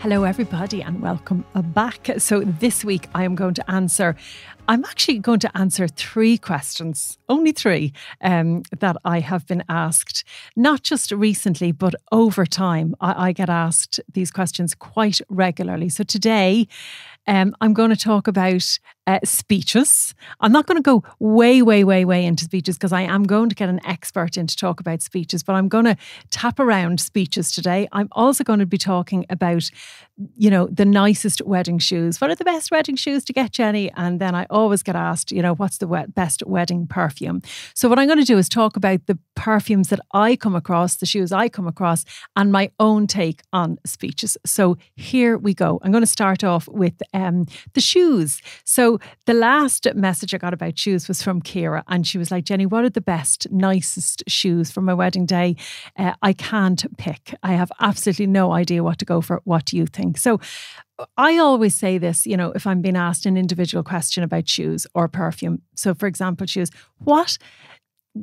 Hello, everybody, and welcome back. So, this week I am going to answer, I'm actually going to answer three questions, only three, um, that I have been asked, not just recently, but over time. I, I get asked these questions quite regularly. So, today um, I'm going to talk about uh, speeches. I'm not going to go way, way, way, way into speeches because I am going to get an expert in to talk about speeches, but I'm going to tap around speeches today. I'm also going to be talking about, you know, the nicest wedding shoes. What are the best wedding shoes to get, Jenny? And then I always get asked, you know, what's the best wedding perfume? So, what I'm going to do is talk about the perfumes that I come across, the shoes I come across, and my own take on speeches. So, here we go. I'm going to start off with um, the shoes. So the last message I got about shoes was from Kira, and she was like, Jenny, what are the best, nicest shoes for my wedding day? Uh, I can't pick. I have absolutely no idea what to go for. What do you think? So I always say this, you know, if I'm being asked an individual question about shoes or perfume. So, for example, shoes, what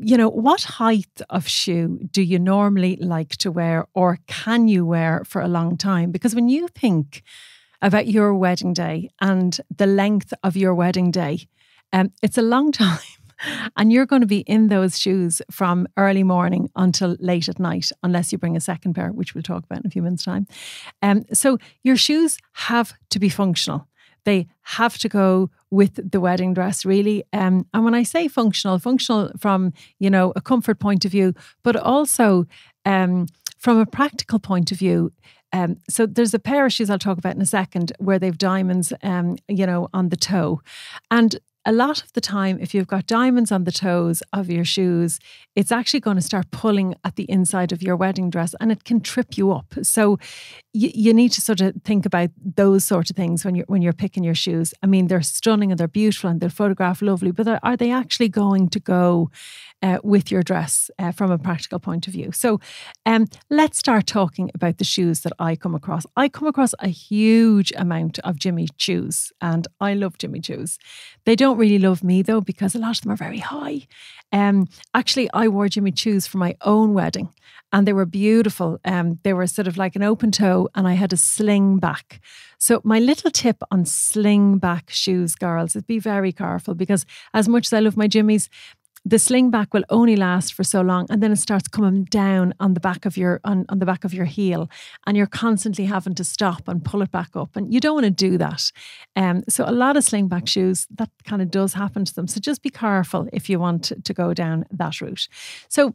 you know, what height of shoe do you normally like to wear or can you wear for a long time? Because when you think about your wedding day and the length of your wedding day. Um, it's a long time. And you're going to be in those shoes from early morning until late at night, unless you bring a second pair, which we'll talk about in a few minutes' time. Um, so your shoes have to be functional. They have to go with the wedding dress, really. Um, and when I say functional, functional from you know a comfort point of view, but also um, from a practical point of view, um, so there's a pair of shoes I'll talk about in a second where they've diamonds, um, you know, on the toe, and a lot of the time, if you've got diamonds on the toes of your shoes, it's actually going to start pulling at the inside of your wedding dress and it can trip you up. So you, you need to sort of think about those sort of things when you're when you're picking your shoes. I mean, they're stunning and they're beautiful and they'll photograph lovely, but are they actually going to go uh, with your dress uh, from a practical point of view. So um, let's start talking about the shoes that I come across. I come across a huge amount of Jimmy Choos, and I love Jimmy Choos. They don't really love me though because a lot of them are very high. Um, actually, I wore Jimmy Choos for my own wedding, and they were beautiful. Um, they were sort of like an open toe, and I had a sling back. So, my little tip on sling back shoes, girls, is be very careful because as much as I love my Jimmys, the sling back will only last for so long and then it starts coming down on the back of your on, on the back of your heel and you're constantly having to stop and pull it back up and you don't want to do that um, so a lot of sling back shoes that kind of does happen to them so just be careful if you want to go down that route so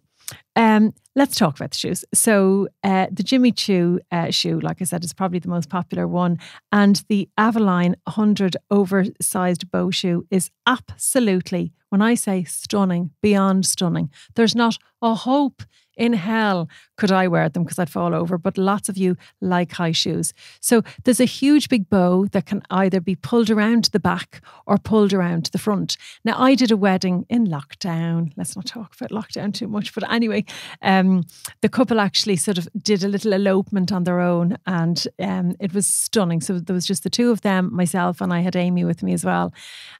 um, let's talk about the shoes. So, uh, the Jimmy Choo uh, shoe, like I said, is probably the most popular one. And the Aveline 100 oversized bow shoe is absolutely, when I say stunning, beyond stunning. There's not a hope in hell could I wear them because I'd fall over, but lots of you like high shoes. So there's a huge big bow that can either be pulled around the back or pulled around the front. Now, I did a wedding in lockdown. Let's not talk about lockdown too much, but anyway, um, the couple actually sort of did a little elopement on their own and um, it was stunning. So there was just the two of them, myself, and I had Amy with me as well.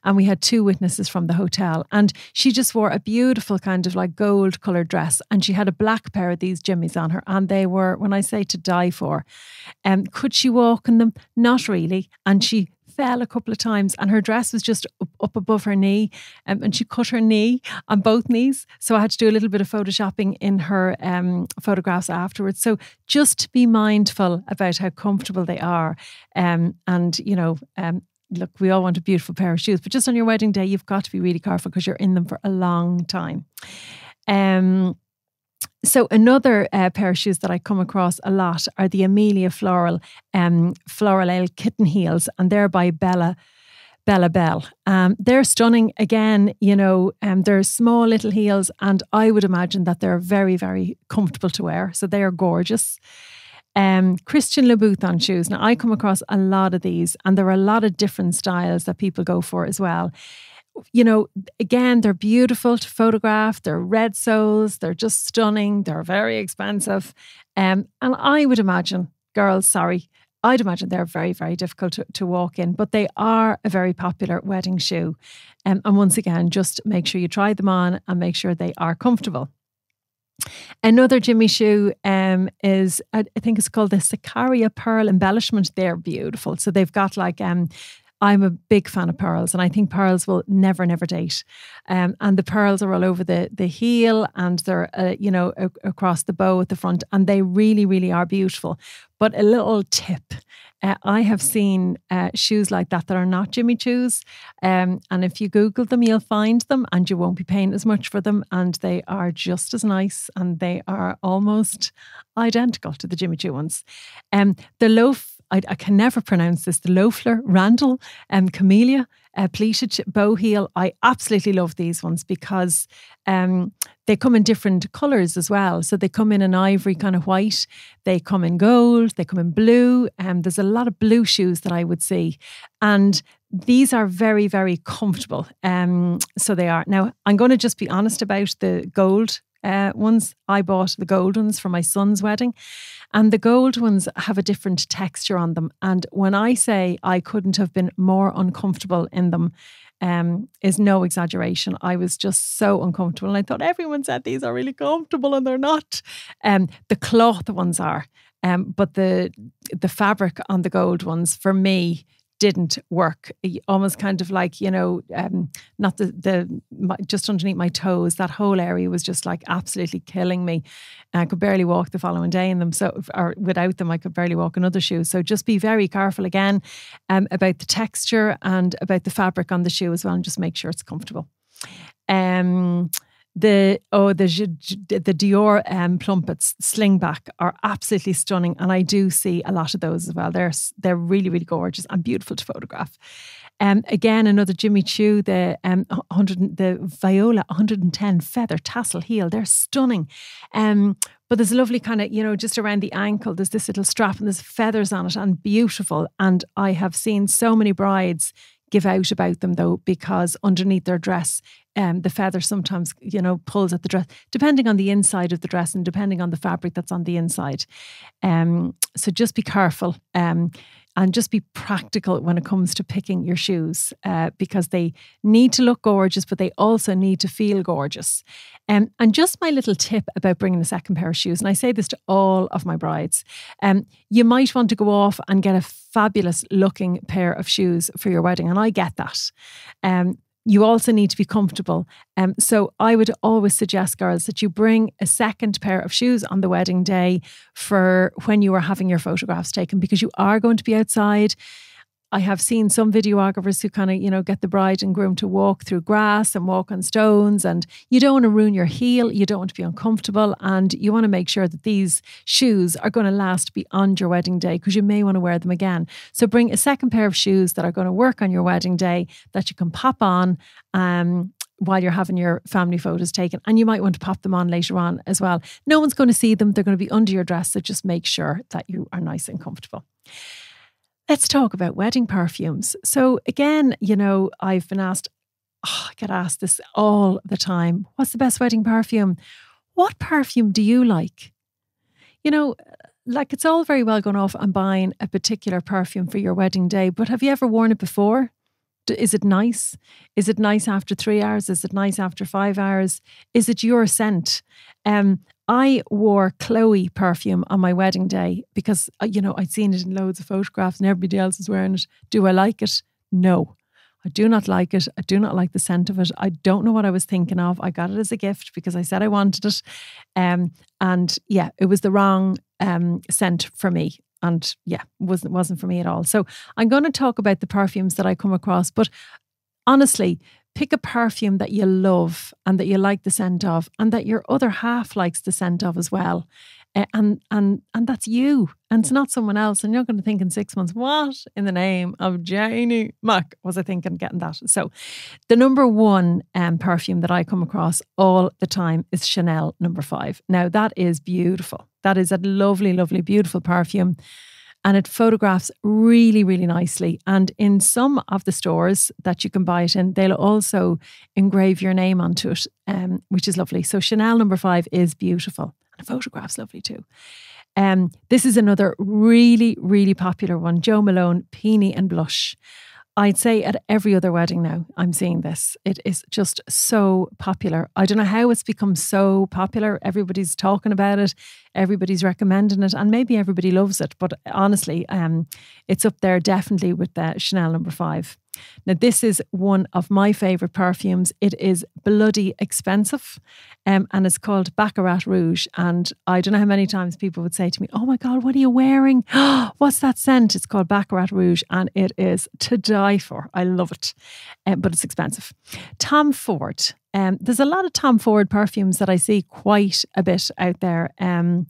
And we had two witnesses from the hotel. And she just wore a beautiful kind of like gold coloured dress and she had a black black pair of these jimmies on her, and they were, when I say to die for, um, could she walk in them? Not really. And she fell a couple of times and her dress was just up, above her knee um, and she cut her knee on both knees so i had to do a little bit of photoshopping in her um, photographs afterwards so just be mindful about how comfortable they are um, and you know um, look we all want a beautiful pair of shoes but just on your wedding day you've got to be really careful because you're in them for a long time um, so another uh, pair of shoes that I come across a lot are the Amelia Floral um, Floral Ale Kitten Heels, and they're by Bella. Bella Belle. Um, they're stunning. Again, you know, um, they're small little heels, and I would imagine that they're very, very comfortable to wear. So they are gorgeous. Um, Christian Louboutin shoes. Now, I come across a lot of these, and there are a lot of different styles that people go for as well you know, again, they're beautiful to photograph. They're red soles. They're just stunning. They're very expensive. Um, and I would imagine, girls, sorry, I'd imagine they're very, very difficult to, to walk in, but they are a very popular wedding shoe. Um, and once again, just make sure you try them on and make sure they are comfortable. Another Jimmy shoe um, is, I think it's called the Sacaria Pearl Embellishment. They're beautiful. So they've got like um, I'm a big fan of pearls, and I think pearls will never, never date. Um, and the pearls are all over the the heel, and they're uh, you know a- across the bow at the front, and they really, really are beautiful. But a little tip. Uh, I have seen uh, shoes like that that are not Jimmy Choos. Um, and if you Google them, you'll find them and you won't be paying as much for them. And they are just as nice and they are almost identical to the Jimmy Choo ones. Um, the loaf I, I, can never pronounce this, the Loeffler, Randall, and um, Camellia, uh, pleated bow heel. I absolutely love these ones because um, they come in different colours as well. So they come in an ivory kind of white, they come in gold, they come in blue. And um, there's a lot of blue shoes that I would see. And these are very, very comfortable. Um, so they are. Now, I'm going to just be honest about the gold uh, ones. I bought the gold ones for my son's wedding. And the gold ones have a different texture on them. And when I say I couldn't have been more uncomfortable in them, um, is no exaggeration. I was just so uncomfortable. And I thought everyone said these are really comfortable and they're not. Um, the cloth ones are. Um, but the the fabric on the gold ones for me didn't work. Almost kind of like you know, um, not the the my, just underneath my toes. That whole area was just like absolutely killing me. I could barely walk the following day in them. So, or without them, I could barely walk in other shoes. So, just be very careful again um, about the texture and about the fabric on the shoe as well, and just make sure it's comfortable. Um, the oh the the Dior um, plumpets slingback are absolutely stunning, and I do see a lot of those as well. They're they're really really gorgeous and beautiful to photograph. Um, again, another Jimmy Choo, the um, 100, the Viola 110 feather tassel heel. They're stunning. Um, but there's a lovely kind of, you know, just around the ankle, there's this little strap and there's feathers on it and beautiful. And I have seen so many brides give out about them though, because underneath their dress, um, the feather sometimes, you know, pulls at the dress, depending on the inside of the dress and depending on the fabric that's on the inside. Um, so just be careful. Um, and just be practical when it comes to picking your shoes uh, because they need to look gorgeous, but they also need to feel gorgeous. Um, and just my little tip about bringing a second pair of shoes, and I say this to all of my brides um, you might want to go off and get a fabulous looking pair of shoes for your wedding, and I get that. Um, you also need to be comfortable. Um, so I would always suggest, girls, that you bring a second pair of shoes on the wedding day for when you are having your photographs taken because you are going to be outside. I have seen some videographers who kind of, you know, get the bride and groom to walk through grass and walk on stones. And you don't want to ruin your heel. You don't want to be uncomfortable. And you want to make sure that these shoes are going to last beyond your wedding day because you may want to wear them again. So bring a second pair of shoes that are going to work on your wedding day that you can pop on. Um, while you're having your family photos taken. And you might want to pop them on later on as well. No one's going to see them. They're going to be under your dress. So just make sure that you are nice and comfortable. Let's talk about wedding perfumes. So, again, you know, I've been asked, oh, I get asked this all the time what's the best wedding perfume? What perfume do you like? You know, like it's all very well going off and buying a particular perfume for your wedding day, but have you ever worn it before? Is it nice? Is it nice after three hours? Is it nice after five hours? Is it your scent? Um, I wore Chloe perfume on my wedding day because, uh, you know, I'd seen it in loads of photographs and everybody else is wearing it. Do I like it? No. I do not like it. I do not like the scent of it. I don't know what I was thinking of. I got it as a gift because I said I wanted it. Um, and yeah, it was the wrong um, scent for me. And yeah, wasn't wasn't for me at all. So I'm going to talk about the perfumes that I come across. But honestly, pick a perfume that you love and that you like the scent of and that your other half likes the scent of as well. Uh, and and and that's you. And it's not someone else. And you're going to think in six months what in the name of Janie Mac was I thinking getting that? So the number one um, perfume that I come across all the time is Chanel number five. Now that is beautiful. That is a lovely lovely beautiful perfume and it photographs really, really nicely. And in some of the stores that you can buy it in, they'll also engrave your name onto it, um, which is lovely. So Chanel number five is beautiful. And the photograph's lovely too. Um, this is another really, really popular one Jo Malone, Peony and Blush. I'd say at every other wedding now, I'm seeing this. It is just so popular. I don't know how it's become so popular. Everybody's talking about it, everybody's recommending it, and maybe everybody loves it. But honestly, um, it's up there definitely with the Chanel number five. Now, this is one of my favourite perfumes. It is bloody expensive um, and it's called Baccarat Rouge. And I don't know how many times people would say to me, Oh my God, what are you wearing? What's that scent? It's called Baccarat Rouge and it is to die for. I love it, um, but it's expensive. Tom Ford. Um, there's a lot of Tom Ford perfumes that I see quite a bit out there. Um,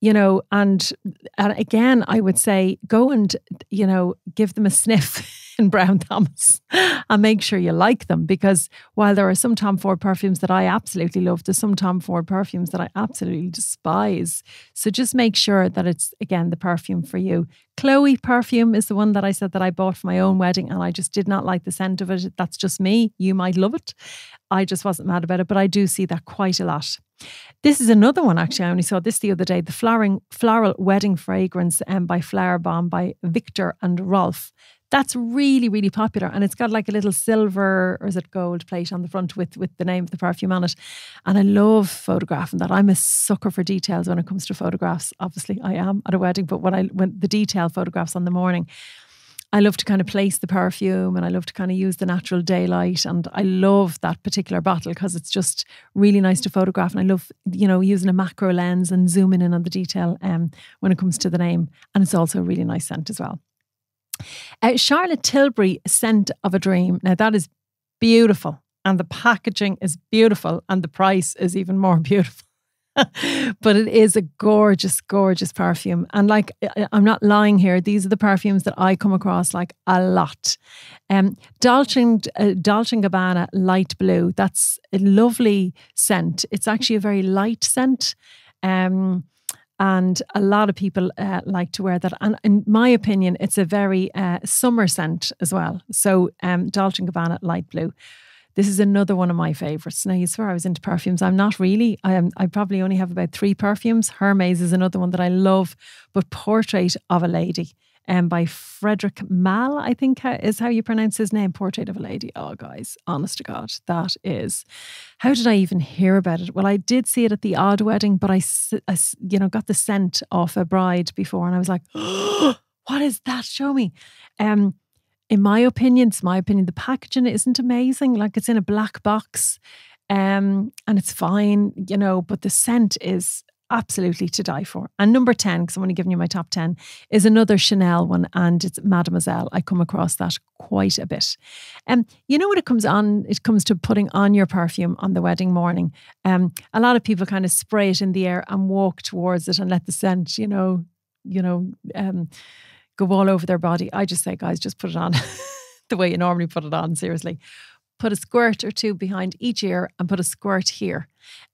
you know, and and again, I would say go and you know give them a sniff in Brown Thomas and make sure you like them because while there are some Tom Ford perfumes that I absolutely love, there's some Tom Ford perfumes that I absolutely despise. So just make sure that it's again the perfume for you. Chloe perfume is the one that I said that I bought for my own wedding and I just did not like the scent of it. That's just me. You might love it. I just wasn't mad about it, but I do see that quite a lot. This is another one, actually. I only saw this the other day the flowering, floral wedding fragrance um, by Flower Bomb by Viktor and Rolf. That's really, really popular. And it's got like a little silver or is it gold plate on the front with, with the name of the perfume on it. And I love photographing that. I'm a sucker for details when it comes to photographs. Obviously, I am at a wedding, but when I when the detail photographs on the morning, I love to kind of place the perfume and I love to kind of use the natural daylight. And I love that particular bottle because it's just really nice to photograph. And I love, you know, using a macro lens and zooming in on the detail um, when it comes to the name. And it's also a really nice scent as well. Uh, Charlotte Tilbury, Scent of a Dream. Now, that is beautiful. And the packaging is beautiful. And the price is even more beautiful. but it is a gorgeous, gorgeous perfume. And like, I'm not lying here. These are the perfumes that I come across like a lot. Um, Dolce, uh, Dolce Gabbana Light Blue. That's a lovely scent. It's actually a very light scent. Um, and a lot of people uh, like to wear that. And in my opinion, it's a very uh, summer scent as well. So, um, Dolce Gabbana Light Blue. This is another one of my favourites. Now, you swear I was into perfumes. I'm not really. I, am, I probably only have about three perfumes. Hermes is another one that I love, but Portrait of a Lady um, by Frédéric Malle, I think is how you pronounce his name, Portrait of a Lady. Oh, guys, honest to God, that is. How did I even hear about it? Well, I did see it at the odd wedding, but I, I you know, got the scent off a bride before, and I was like, oh, what is that? Show me. Um, in my opinion, it's my opinion, the packaging isn't amazing. Like it's in a black box um, and it's fine, you know, but the scent is absolutely to die for. And number 10, because I'm only giving you my top 10, is another Chanel one and it's Mademoiselle. I come across that quite a bit. Um, you know when it comes on, it comes to putting on your perfume on the wedding morning. Um, a lot of people kind of spray it in the air and walk towards it and let the scent, you know, you know, um, go all over their body. I just say, guys, just put it on the way you normally put it on, seriously. Put a squirt or two behind each ear and put a squirt here.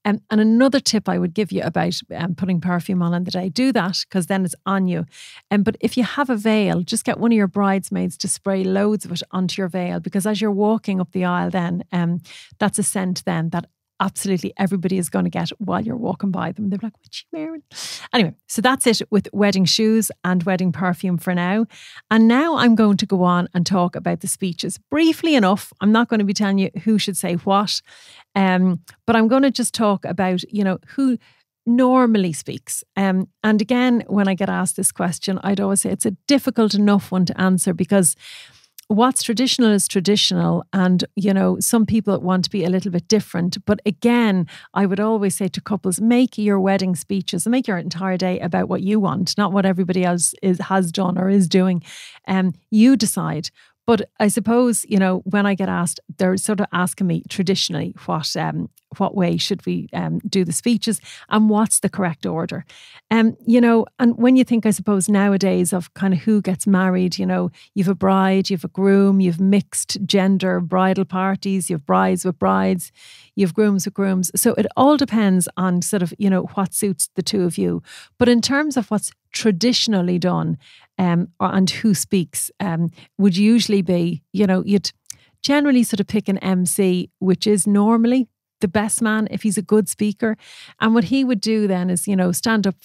Um, and another tip I would give you about um, putting perfume on in the day, do that because then it's on you. Um, but if you have a veil, just get one of your bridesmaids to spray loads of it onto your veil because as you're walking up the aisle, then um, that's a scent then that absolutely everybody is going to get while you're walking by them. They're like, what's she wearing? Anyway, so that's it with wedding shoes and wedding perfume for now. And now I'm going to go on and talk about the speeches. Briefly enough, I'm not going to be telling you who should say what, um, but I'm going to just talk about, you know, who normally speaks. Um, and again, when I get asked this question, I'd always say it's a difficult enough one to answer because what's traditional is traditional and you know some people want to be a little bit different. But again i would always say to couples make your wedding speeches and make your entire day about what you want not what everybody else is has done or is doing. And um, you decide but I suppose you know when I get asked, they're sort of asking me traditionally what um, what way should we um, do the speeches and what's the correct order. Um, you know, and when you think, I suppose nowadays of kind of who gets married, you know, you've a bride, you've a groom, you've mixed gender bridal parties, you've brides with brides, you've grooms with grooms. So it all depends on sort of you know what suits the two of you. But in terms of what's traditionally done um, and who speaks um, would usually be, you know, you'd generally sort of pick an MC, which is normally the best man if he's a good speaker. And what he would do then is, you know, stand up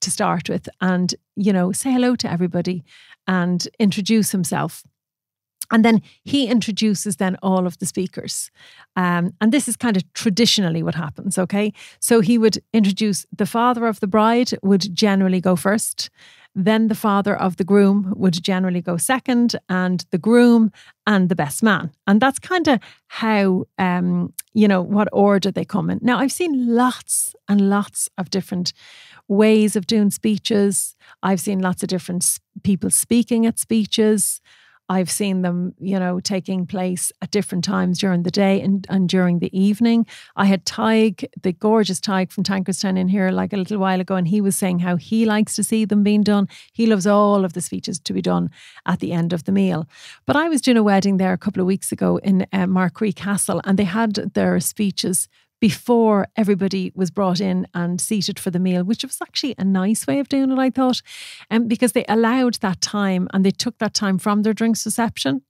to start with and, you know, say hello to everybody and introduce himself. And then he introduces then all of the speakers. Um, and this is kind of traditionally what happens, okay? So he would introduce the father of the bride would generally go first. Then the father of the groom would generally go second, and the groom and the best man. And that's kind of how, um, you know, what order they come in. Now, I've seen lots and lots of different ways of doing speeches. I've seen lots of different people speaking at speeches. I've seen them, you know, taking place at different times during the day and, and during the evening. I had Tig, the gorgeous Tig from Tankardstown in here like a little while ago, and he was saying how he likes to see them being done. He loves all of the speeches to be done at the end of the meal. But I was doing a wedding there a couple of weeks ago in uh, Castle, and they had their speeches before everybody was brought in and seated for the meal, which was actually a nice way of doing it, I thought, um, because they allowed that time and they took that time from their drinks reception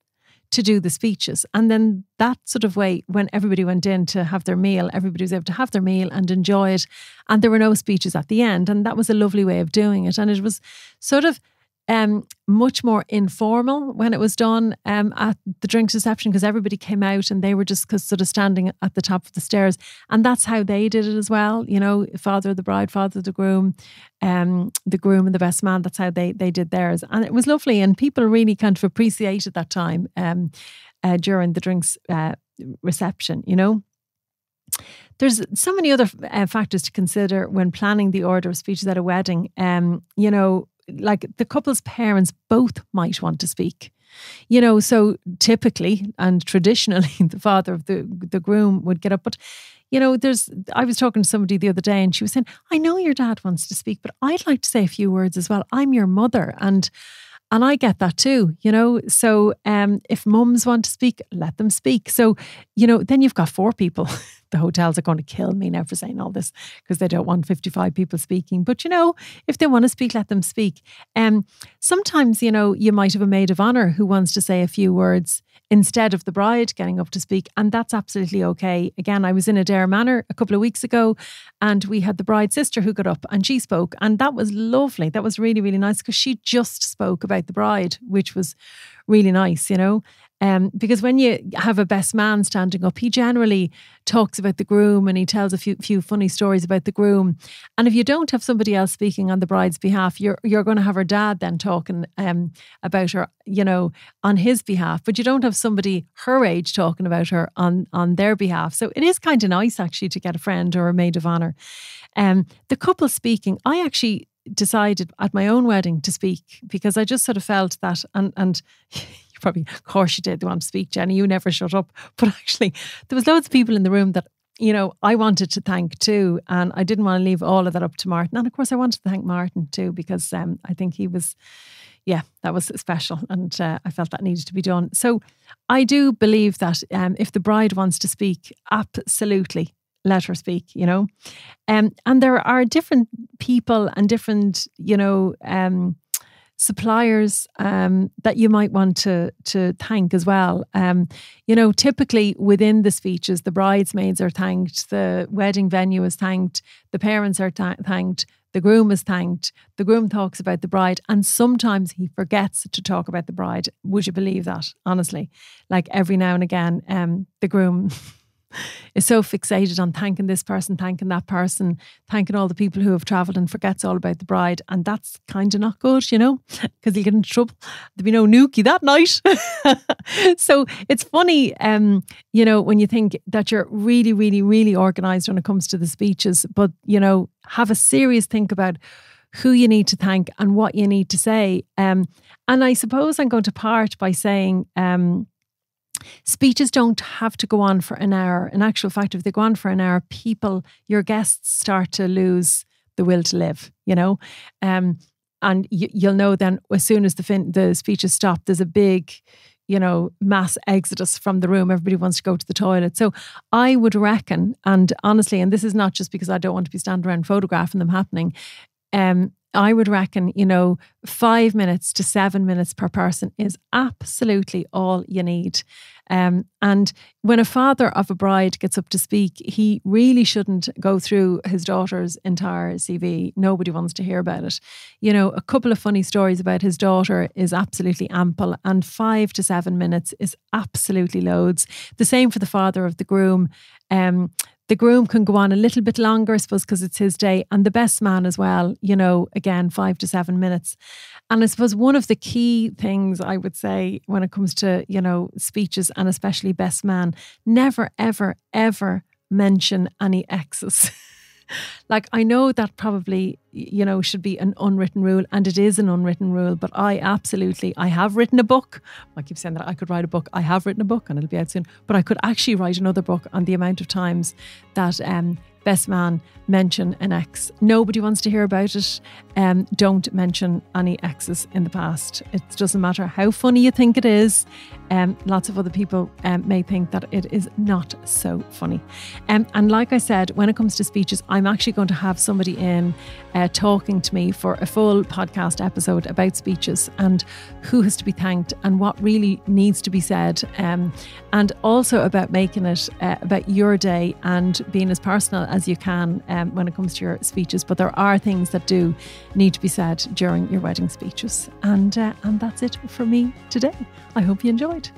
to do the speeches. And then that sort of way, when everybody went in to have their meal, everybody was able to have their meal and enjoy it. And there were no speeches at the end. And that was a lovely way of doing it. And it was sort of um, much more informal when it was done um, at the drinks reception because everybody came out and they were just sort of standing at the top of the stairs. And that's how they did it as well. You know, father of the bride, father of the groom, um, the groom and the best man. That's how they, they did theirs. And it was lovely. And people really kind of appreciated that time um, uh, during the drinks uh, reception, you know. There's so many other uh, factors to consider when planning the order of speeches at a wedding. Um, you know, like the couple's parents both might want to speak. You know, so typically and traditionally, the father of the the groom would get up. But you know, there's. I was talking to somebody the other day, and she was saying, "I know your dad wants to speak, but I'd like to say a few words as well. I'm your mother, and." And I get that too, you know. So um, if mums want to speak, let them speak. So, you know, then you've got four people the hotels are going to kill me now for saying all this because they don't want 55 people speaking. But you know, if they want to speak, let them speak. Um, sometimes, you know, you might have a maid of honor who wants to say a few words instead of the bride getting up to speak. And that's absolutely okay. Again, I was in Adare Manor a couple of weeks ago and we had the bride's sister who got up and she spoke. And that was lovely. That was really, really nice because she just spoke about the bride, which was really nice, you know. Um, because when you have a best man standing up, he generally talks about the groom and he tells a few few funny stories about the groom. And if you don't have somebody else speaking on the bride's behalf, you're you're going to have her dad then talking um, about her, you know, on his behalf. But you don't have somebody her age talking about her on on their behalf. So it is kind of nice actually to get a friend or a maid of honor. Um, the couple speaking, I actually decided at my own wedding to speak because I just sort of felt that and and probably, of course, you did want to speak, Jenny. You never shut up. But actually, there was loads of people in the room that you know, I wanted to thank too, and I didn't want to leave all of that up to Martin. And of course, I wanted to thank Martin too because um, I think he was, yeah, that was special, and uh, I felt that needed to be done. So, I do believe that um, if the bride wants to speak, absolutely let her speak. You know, um, and there are different people and different, you know, um, suppliers um, that you might want to to thank as well. Um, you know, typically within the speeches, the bridesmaids are thanked, the wedding venue is thanked, the parents are thanked, the groom is thanked, the groom talks about the bride, and sometimes he forgets to talk about the bride. Would you believe that? Honestly, like every now and again, um, the groom. is so fixated on thanking this person, thanking that person, thanking all the people who have travelled and forgets all about the bride. And that's kind of not good, you know, because he'll get into trouble. There'll be no nookie that night. so it's funny, um, you know, when you think that you're really, really, really organised when it comes to the speeches, but, you know, have a serious think about who you need to thank and what you need to say. Um, and I suppose I'm going to part by saying, um, Speeches don't have to go on for an hour. In actual fact, if they go on for an hour, people, your guests start to lose the will to live, you know? Um, and you, will know then as soon as the fin- the speeches stop, there's a big, you know, mass exodus from the room. Everybody wants to go to the toilet. So I would reckon, and honestly, and this is not just because I don't want to be standing around photographing them happening. Um, I would reckon, you know, five minutes to seven minutes per person is absolutely all you need. Um, and when a father of a bride gets up to speak, he really shouldn't go through his daughter's entire CV. Nobody wants to hear about it. You know, a couple of funny stories about his daughter is absolutely ample, and five to seven minutes is absolutely loads. The same for the father of the groom. Um, the groom can go on a little bit longer, I suppose, because it's his day, and the best man as well, you know, again, five to seven minutes. And I suppose one of the key things I would say when it comes to, you know, speeches and especially best man, never, ever, ever mention any exes. like I know that probably you know should be an unwritten rule and it is an unwritten rule but I absolutely I have written a book. I keep saying that I could write a book. I have written a book and it'll be out soon. But I could actually write another book on the amount of times that um, best man mention an ex. Nobody wants to hear about it. Um, don't mention any exes in the past. It doesn't matter how funny you think it is. Um, lots of other people um, may think that it is not so funny. Um, and like I said, when it comes to speeches, I'm actually going to have somebody in uh, talking to me for a full podcast episode about speeches and who has to be thanked and what really needs to be said. Um, and also about making it uh, about your day and being as personal as you can um, when it comes to your speeches. But there are things that do need to be said during your wedding speeches. And, uh, and that's it for me today. I hope you enjoyed.